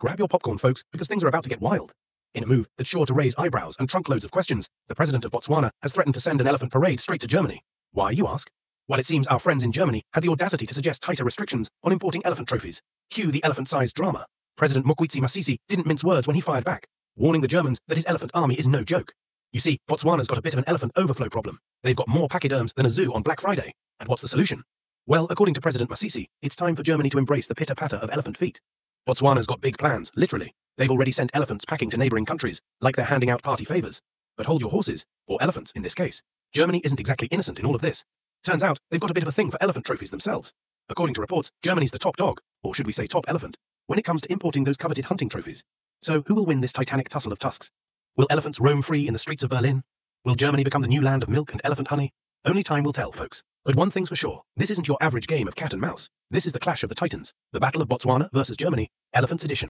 Grab your popcorn, folks, because things are about to get wild. In a move that's sure to raise eyebrows and trunkloads of questions, the president of Botswana has threatened to send an elephant parade straight to Germany. Why, you ask? Well, it seems our friends in Germany had the audacity to suggest tighter restrictions on importing elephant trophies. Cue the elephant-sized drama. President Mokgweetsi Masisi didn't mince words when he fired back, warning the Germans that his elephant army is no joke. You see, Botswana's got a bit of an elephant overflow problem. They've got more pachyderms than a zoo on Black Friday. And what's the solution? Well, according to President Masisi, it's time for Germany to embrace the pitter-patter of elephant feet. Botswana's got big plans, literally. They've already sent elephants packing to neighbouring countries, like they're handing out party favours. But hold your horses, or elephants in this case. Germany isn't exactly innocent in all of this. Turns out, they've got a bit of a thing for elephant trophies themselves. According to reports, Germany's the top dog, or should we say top elephant, when it comes to importing those coveted hunting trophies. So who will win this titanic tussle of tusks? Will elephants roam free in the streets of Berlin? Will Germany become the new land of milk and elephant honey? Only time will tell, folks. But one thing's for sure, this isn't your average game of cat and mouse. This is the clash of the titans, the Battle of Botswana versus Germany, Elephants Edition.